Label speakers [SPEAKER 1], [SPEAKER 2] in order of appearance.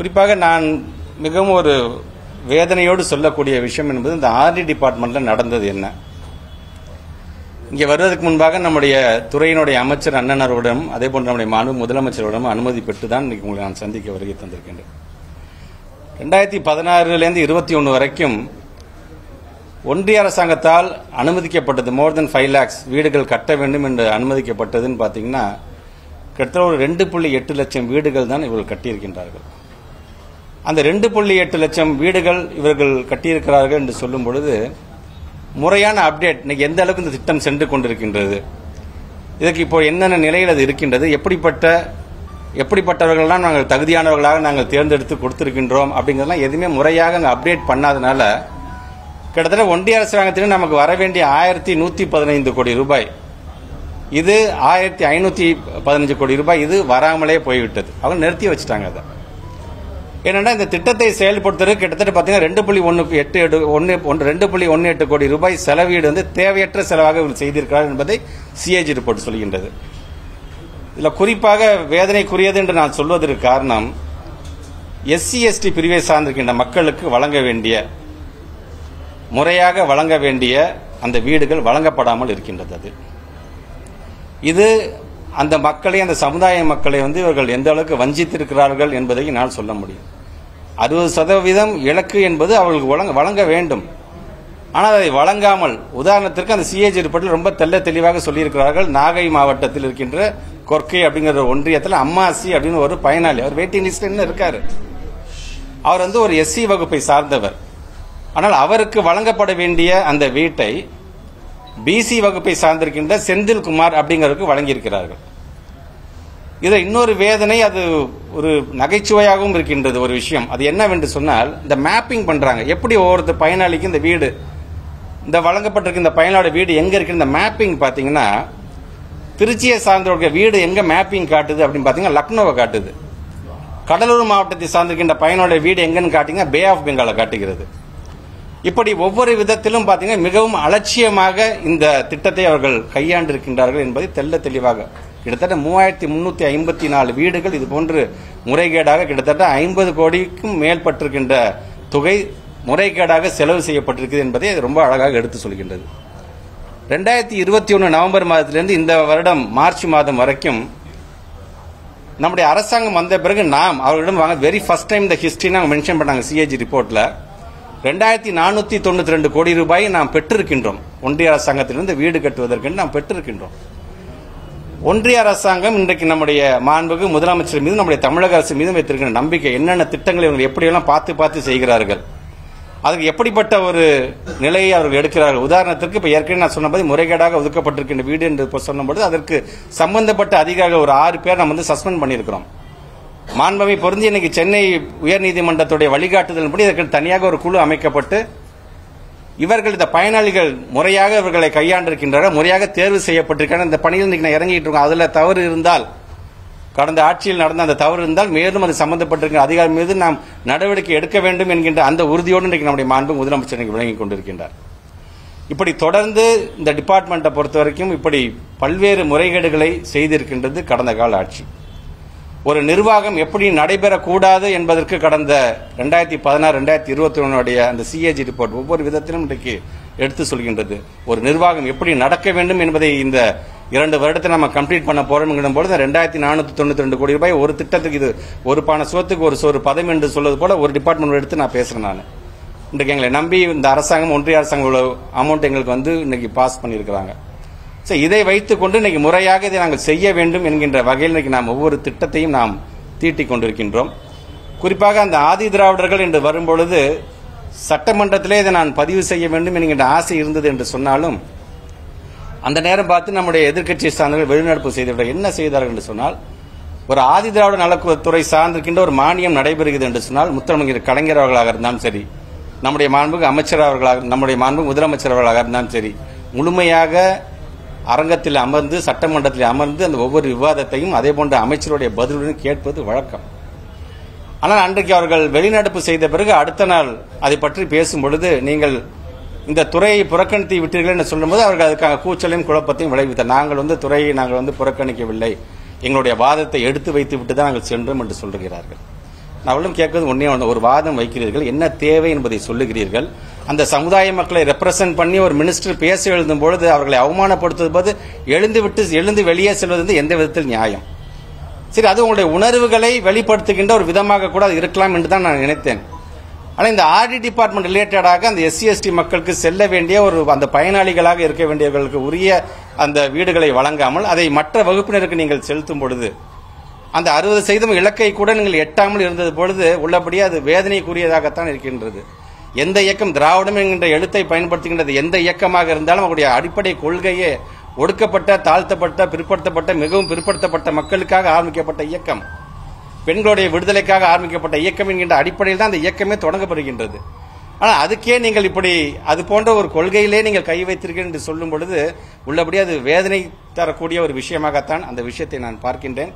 [SPEAKER 1] குறிப்பாக நான் மிகவும் ஒரு வேதனையோடு சொல்லக்கூடிய விஷயம் என்பது இந்த ஆர்டி டிபார்ட்மெண்ட்டில் நடந்தது என்ன? இங்கே வருவதற்கு முன்பாக நம்முடைய துறையினுடைய அமைச்சர் அண்ணன் அவர்களிடம் அதே போன்று நம்முடைய மாண்பு முதலமைச்சரோடும் அனுமதி பெற்று தான் உங்களை நான் சந்திக்க வருகை தந்திருக்கின்றேன். ரெண்டாயிரத்தி பதினாறுலேருந்து இருபத்தி ஒன்று வரைக்கும் ஒன்றிய அரசாங்கத்தால் அனுமதிக்கப்பட்டது மோர் தென் ஃபைவ் லேக்ஸ் வீடுகள் கட்ட வேண்டும் என்று அனுமதிக்கப்பட்டதுன்னு பார்த்தீங்கன்னா கிட்டத்தட்ட ஒரு ரெண்டு புள்ளி எட்டு லட்சம் வீடுகள் தான் இவர்கள் கட்டியிருக்கின்றார்கள். அந்த ரெண்டு புள்ளி எட்டு லட்சம் வீடுகள் இவர்கள் கட்டியிருக்கிறார்கள் என்று சொல்லும் பொழுது முறையான அப்டேட் இன்னைக்கு எந்த அளவுக்கு இந்த திட்டம் சென்று கொண்டிருக்கின்றது? இதுக்கு இப்போ என்னென்ன நிலையில் அது இருக்கின்றது? எப்படிப்பட்ட எப்படிப்பட்டவர்கள்லாம் நாங்கள் தகுதியானவர்களாக நாங்கள் தேர்ந்தெடுத்து கொடுத்துருக்கின்றோம் அப்படிங்கிறதெல்லாம் எதுவுமே முறையாக அங்கே அப்டேட் பண்ணாதனால கிட்டத்தட்ட ஒன்றிய அரசாங்கத்திலும் நமக்கு வர வேண்டிய ஆயிரத்தி நூற்றி பதினைந்து கோடி ரூபாய். இது ஆயிரத்தி ஐநூற்றி பதினஞ்சு கோடி ரூபாய். இது வராமலே போய்விட்டது. அவங்க நிறுத்தி வச்சுட்டாங்க அதை. ஏன்னா இந்த திட்டத்தை செயல்படுத்துறது கிட்டத்தட்ட பார்த்தீங்கன்னா ரெண்டு புள்ளி ஒன்று எட்டு எட்டு ஒன்று ஒன்று ரெண்டு புள்ளி ஒன்று எட்டு கோடி ரூபாய் செலவீடு வந்து தேவையற்ற செலவாக இவர் செய்திருக்கிறார் என்பதை சிஏஜி ரிப்போர்ட் சொல்கின்றது. இதில் குறிப்பாக வேதனைக்குரியது என்று நான் சொல்வதற்கு காரணம் எஸ்சி எஸ்டி பிரிவை சார்ந்திருக்கின்ற மக்களுக்கு வழங்க வேண்டிய முறையாக வழங்க வேண்டிய அந்த வீடுகள் வழங்கப்படாமல் இருக்கின்றது அது. இது அந்த மக்களை அந்த சமுதாய மக்களை வந்து இவர்கள் எந்த அளவுக்கு வஞ்சித்திருக்கிறார்கள் என்பதை நான் சொல்ல முடியும். அறுபது சதவீதம் இலக்கு என்பது அவர்களுக்கு வழங்க வழங்க வேண்டும். ஆனால் அதை வழங்காமல் உதாரணத்திற்கு அந்த சிஏஜி ரிப்போர்ட்டில் ரொம்ப தெல்ல தெளிவாக சொல்லியிருக்கிறார்கள். நாகை மாவட்டத்தில் இருக்கின்ற கொர்க்கை அப்படிங்கிற ஒரு ஒன்றியத்தில் அம்மாசி அப்படின்னு ஒரு பயனாளி அவர் வெயிட்டிங் லிஸ்ட்ல இருக்காரு. அவர் வந்து ஒரு எஸ்சி வகுப்பை சார்ந்தவர். ஆனால் அவருக்கு வழங்கப்பட வேண்டிய அந்த வீட்டை பிசி வகுப்பை சார்ந்திருக்கின்ற செந்தில்குமார் அப்படிங்கிறதுக்கு வழங்கியிருக்கிறார்கள். இது இன்னொரு வேதனை அது ஒரு நகைச்சுவையாகவும் இருக்கின்றது ஒரு விஷயம். அது என்னவென்று சொன்னால் இந்த மேப்பிங் பண்றாங்க. எப்படி ஒவ்வொருத்தர் பயனாளிக்கு இந்த வீடு இந்த வழங்கப்பட்டிருக்க இந்த பயனாளி வீடு எங்க இருக்கு? இந்த மேப்பிங் பாத்தீங்கன்னா திருச்சியை சார்ந்தவர்கள் வீடு எங்க மேப்பிங் காட்டுது அப்படின்னு பாத்தீங்கன்னா லக்னோவை காட்டுது. கடலூர் மாவட்டத்தை சார்ந்திருக்கின்ற பயனோட வீடு எங்கன்னு காட்டிங்கன்னா பே ஆஃப் பெங்காலை காட்டுகிறது. இப்படி ஒவ்வொரு விதத்திலும் பாத்தீங்கன்னா மிகவும் அலட்சியமாக இந்த திட்டத்தை அவர்கள் கையாண்டிருக்கின்றார்கள் என்பதை தெல்ல தெளிவாக கிட்டத்தட்ட மூவாயிரத்தி முன்னூத்தி ஐம்பத்தி நாலு வீடுகள் இது போன்று முறைகேடாக கிட்டத்தட்ட ஐம்பது கோடிக்கும் மேற்பட்டிருக்கின்ற தொகை முறைகேடாக செலவு செய்யப்பட்டிருக்கிறது என்பதை அது ரொம்ப அழகாக எடுத்து சொல்கின்றது. ரெண்டாயிரத்தி இருபத்தி ஒன்று நவம்பர் மாதத்திலிருந்து இந்த வருடம் மார்ச் மாதம் வரைக்கும் நம்முடைய அரசாங்கம் வந்த பிறகு நாம் அவர்களிடம் வாங்க வெரி ஃபர்ஸ்ட் டைம் இந்த ஹிஸ்டரி நாங்கள் மென்ஷன் பண்ணாங்க சிஏஜி ரிப்போர்ட்ல ரெண்டாயிரத்தி நானூத்தி தொண்ணூத்தி ரெண்டு கோடி ரூபாயை நாம் பெற்றிருக்கின்றோம். ஒன்றிய அரசாங்கத்திலிருந்து வீடு கட்டுவதற்கு நாம் பெற்றிருக்கின்றோம். ஒன்றிய அரசாங்கம் இன்றைக்கு நம்முடைய மாண்புக்கு முதலமைச்சர் மீது நம்முடைய தமிழக அரசு மீது வைத்திருக்கிற நம்பிக்கை என்னென்ன திட்டங்களை இவங்க எப்படியெல்லாம் பார்த்து பார்த்து செய்கிறார்கள் அதுக்கு எப்படிப்பட்ட ஒரு நிலையை அவர்கள் எடுக்கிறார்கள். உதாரணத்திற்கு இப்ப ஏற்கனவே நான் சொன்னபோது முறைகேடாக ஒதுக்கப்பட்டிருக்கின்ற வீடு என்று இப்ப சொன்னபோது அதற்கு சம்பந்தப்பட்ட அதிகாரிகள் ஒரு ஆறு பேர் நம்ம வந்து சஸ்பெண்ட் பண்ணியிருக்கிறோம். மாண்பமை பொருந்தி இன்னைக்கு சென்னை உயர்நீதிமன்றத்துடைய வழிகாட்டுதலின்படி இதற்கு தனியாக ஒரு குழு அமைக்கப்பட்டு இவர்கள் இந்த பயனாளிகள் முறையாக இவர்களை கையாண்டிருக்கின்றனர் முறையாக தேர்வு செய்யப்பட்டிருக்கின்றனர் இந்த பணியில் இன்றைக்கி நான் இறங்கிட்டு இருக்கோம். அதில் தவறு இருந்தால் கடந்த ஆட்சியில் நடந்த அந்த தவறு இருந்தால் மேலும் அது சம்பந்தப்பட்டிருக்கிற அதிகாரம் மீது நாம் நடவடிக்கை எடுக்க வேண்டும் என்கின்ற அந்த உறுதியோடு இன்றைக்கு நம்முடைய மாண்பு முதலமைச்சர் இன்னைக்கு விளங்கிக் கொண்டிருக்கின்றார். இப்படி தொடர்ந்து இந்த டிபார்ட்மெண்ட்டை பொறுத்த வரைக்கும் இப்படி பல்வேறு முறைகேடுகளை செய்திருக்கின்றது கடந்த கால ஆட்சி. ஒரு நிர்வாகம் எப்படி நடைபெறக்கூடாது என்பதற்கு கடந்த ரெண்டாயிரத்தி பதினாறு ரெண்டாயிரத்தி இருபத்தி ஒன்னுடைய அந்த சிஏஜி ரிப்போர்ட் ஒவ்வொரு விதத்திலும் இன்றைக்கு எடுத்து சொல்கின்றது. ஒரு நிர்வாகம் எப்படி நடக்க வேண்டும் என்பதை இந்த இரண்டு வருடத்தை நம்ம கம்ப்ளீட் பண்ண போறோம் பொழுது ரெண்டாயிரத்தி நானூத்தி தொண்ணூத்தி ரெண்டு கோடி ரூபாய் ஒரு திட்டத்துக்கு இது ஒரு பான சோத்துக்கு ஒரு சோறு பதம் என்று சொல்வது போல ஒரு டிபார்ட்மெண்ட் எடுத்து நான் பேசுறேன் நான். இன்றைக்கு எங்களை நம்பி இந்த அரசாங்கம் ஒன்றிய அரசாங்கம் அமௌண்ட் எங்களுக்கு வந்து இன்னைக்கு பாஸ் பண்ணியிருக்கிறாங்க. இதை வைத்துக்கொண்டு இன்னைக்கு முறையாக இதை நாங்கள் செய்ய வேண்டும் என்கின்ற வகையில் இன்னைக்கு நாம் ஒவ்வொரு திட்டத்தையும் நாம் தீட்டிக் கொண்டிருக்கின்றோம். குறிப்பாக அந்த ஆதி திராவிடர்கள் என்று வரும்பொழுது சட்டமன்றத்திலே இதை நான் பதிவு செய்ய வேண்டும் என்கின்ற ஆசை இருந்தது என்று சொன்னாலும் அந்த நேரம் பார்த்து நம்முடைய எதிர்க்கட்சி சார்ந்தவர்கள் வெளிநடப்பு செய்தவர்கள் என்ன செய்தார்கள் என்று சொன்னால் ஒரு ஆதி திராவிட நலத்துறை சார்ந்திருக்கின்ற ஒரு மானியம் நடைபெறுகிறது என்று சொன்னால் முத்தமிழர் கலைஞர் அவர்களாக இருந்தாலும் சரி நம்முடைய மாண்புக்கு அமைச்சர் அவர்களாக நம்முடைய மாண்புக்கு முதலமைச்சர் அவர்களாக இருந்தாலும் சரி முழுமையாக அரங்கத்தில் அமர்ந்து சட்டமன்றத்தில் அமர்ந்து அந்த ஒவ்வொரு விவாதத்தையும் அதே போன்ற அமைச்சருடைய பதிலுடன் கேட்பது வழக்கம். ஆனால் அன்றைக்கு அவர்கள் வெளிநடப்பு செய்த பிறகு அடுத்த நாள் அதை பற்றி பேசும் பொழுது நீங்கள் இந்த துறையை புறக்கணித்து விட்டீர்கள் என்று சொல்லும்போது அவர்கள் அதுக்காக கூச்சலையும் குழப்பத்தையும் விளைவித்தார் நாங்கள் வந்து துறையை நாங்கள் வந்து புறக்கணிக்கவில்லை. எங்களுடைய வாதத்தை எடுத்து வைத்து விட்டு தான் நாங்கள் சென்றோம் என்று சொல்கிறார்கள் அவளும் கேட்கறது ஒன்னே ஒன்று ஒரு வாதம் வைக்கிறீர்கள். என்ன தேவை என்பதை சொல்லுகிறீர்கள். அந்த சமுதாய மக்களை ரெப்ரசன்ட் பண்ணி ஒரு மினிஸ்டர் பேச எழுதும் பொழுது அவர்களை அவமானப்படுத்துவது போது எழுந்து விட்டு எழுந்து வெளியே செல்வது வந்து எந்த விதத்தில் நியாயம்? சரி அது உங்களுடைய உணர்வுகளை வெளிப்படுத்துகின்ற ஒரு விதமாக கூட அது இருக்கலாம் என்று தான் நான் நினைத்தேன். ஆனால் இந்த ஆர்டி டிபார்ட்மெண்ட் ரிலேட்டடாக அந்த எஸ்சி எஸ்டி மக்களுக்கு செல்ல வேண்டிய ஒரு அந்த பயனாளிகளாக இருக்க வேண்டியவர்களுக்கு உரிய அந்த வீடுகளை வழங்காமல் அதை மற்ற வகுப்பினருக்கு நீங்கள் செலுத்தும் பொழுது அந்த அறுபது சதவீதம் இலக்கை கூட நீங்கள் எட்டாமல் இருந்தது பொழுது உள்ளபடியே அது வேதனைக்குரியதாகத்தான் இருக்கின்றது. எந்த இயக்கம் திராவிடம் என்கின்ற எழுத்தை பயன்படுத்துகின்றது எந்த இயக்கமாக இருந்தாலும் அவருடைய அடிப்படை கொள்கையே ஒடுக்கப்பட்ட தாழ்த்தப்பட்ட பிற்படுத்தப்பட்ட மிகவும் பிற்படுத்தப்பட்ட மக்களுக்காக ஆரம்பிக்கப்பட்ட இயக்கம். பெண்களுடைய விடுதலைக்காக ஆரம்பிக்கப்பட்ட இயக்கம் என்கின்ற அடிப்படையில் தான் அந்த இயக்கமே தொடங்கப்படுகின்றது. ஆனால் அதுக்கே நீங்கள் இப்படி அது போன்ற ஒரு கொள்கையிலே நீங்கள் கை வைத்திருக்கிறீர்கள் என்று சொல்லும் பொழுது உள்ளபடி அது வேதனை தரக்கூடிய ஒரு விஷயமாகத்தான் அந்த விஷயத்தை நான் பார்க்கின்றேன்.